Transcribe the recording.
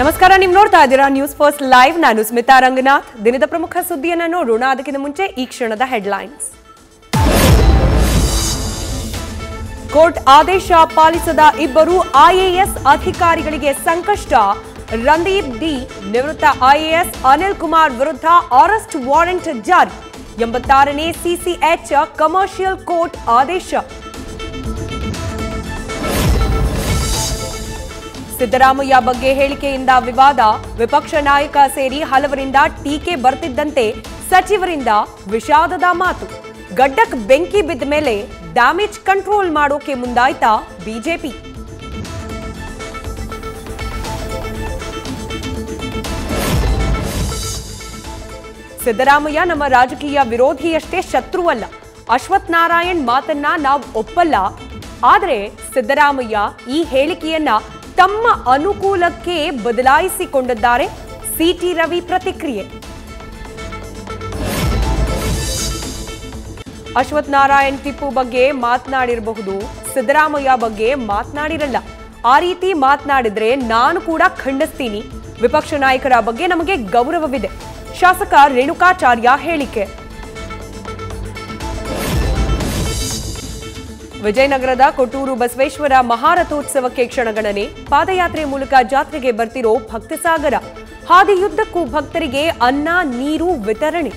ನಮಸ್ಕಾರ, ನೀವು ನೋಡ್ತಾ ಇದ್ದೀರಾ ನ್ಯೂಸ್ ಫಸ್ಟ್ ಲೈವ್ ನಾನು ಸ್ಮಿತಾ ರಂಗನಾಥ್. ದಿನದ ಪ್ರಮುಖ ಸುದ್ದಿಯನ್ನ ನೋಡೋಣ. ಅದಕ್ಕಿಂತ ಮುಂಚೆ ಈ ಕ್ಷಣದ ಹೆಡ್ಲೈನ್ಸ್ ಕೋರ್ಟ್ ಆದೇಶ ಪಾಲಿಸದ ಇಬ್ಬರು ಐಎಎಸ್ ಅಧಿಕಾರಿಗಳಿಗೆ ಸಂಕಷ್ಟ. ರಂದೀಪ್ ಡಿ, ನಿವೃತ್ತ ಐಎಎಸ್ ಅನಿಲ್ ಕುಮಾರ್ ವಿರುದ್ಧ ಅರೆಸ್ಟ್ ವಾರೆಂಟ್ ಜಾರಿ. ಎಂಬತ್ತಾರನೇ ಸಿಸಿಎಚ್ ಕಮರ್ಷಿಯಲ್ ಕೋರ್ಟ್ ಆದೇಶ. ಸಿದ್ದರಾಮಯ್ಯ ಬಗ್ಗೆ ಹೇಳಿಕೆಯಿಂದ ವಿವಾದ, ವಿಪಕ್ಷ ನಾಯಕ ಸೇರಿ ಹಲವರಿಂದ ಟೀಕೆ ಬರ್ತಿದ್ದಂತೆ ಸಚಿವರಿಂದ ವಿಷಾದದ ಮಾತು. ಗಡ್ಡಕ್ ಬೆಂಕಿ ಬಿದ್ದ ಮೇಲೆ ಡ್ಯಾಮೇಜ್ ಕಂಟ್ರೋಲ್ ಮಾಡೋಕೆ ಮುಂದಾಯ್ತಾ ಬಿಜೆಪಿ. ಸಿದ್ದರಾಮಯ್ಯ ನಮ್ಮ ರಾಜಕೀಯ ವಿರೋಧಿಯಷ್ಟೇ ಶತ್ರುವಲ್ಲ. ಅಶ್ವಥ್ ನಾರಾಯಣ್ ಮಾತನ್ನ ನಾವು ಒಪ್ಪಲ್ಲ. ಆದರೆ ಸಿದ್ದರಾಮಯ್ಯ ಈ ಹೇಳಿಕೆಯನ್ನ ತಮ್ಮ ಅನುಕೂಲಕ್ಕೆ ಬದಲಾಯಿಸಿಕೊಂಡಿದ್ದಾರೆ ಸಿಟಿ ರವಿ ಪ್ರತಿಕ್ರಿಯೆ. ಅಶ್ವಥ್ ನಾರಾಯಣ್ ಟಿಪ್ಪು ಬಗ್ಗೆ ಮಾತನಾಡಿರಬಹುದು, ಸಿದ್ದರಾಮಯ್ಯ ಬಗ್ಗೆ ಮಾತನಾಡಿರಲ್ಲ. ಆ ರೀತಿ ಮಾತನಾಡಿದ್ರೆ ನಾನು ಕೂಡ ಖಂಡಿಸ್ತೀನಿ. ವಿಪಕ್ಷ ನಾಯಕರ ಬಗ್ಗೆ ನಮಗೆ ಗೌರವವಿದೆ. ಶಾಸಕ ರೇಣುಕಾಚಾರ್ಯ ಹೇಳಿಕೆ. ವಿಜಯನಗರದ ಕೊಟ್ಟೂರು ಬಸವೇಶ್ವರ ಮಹಾರಥೋತ್ಸವಕ್ಕೆ ಕ್ಷಣಗಣನೆ, ಪಾದಯಾತ್ರೆ ಮೂಲಕ ಜಾತ್ರೆಗೆ ಬರ್ತಿರೋ ಭಕ್ತಸಾಗರ. ಹಾದಿಯುದ್ದಕ್ಕೂ ಭಕ್ತರಿಗೆ ಅನ್ನ, ನೀರು, ವಿತರಣೆ.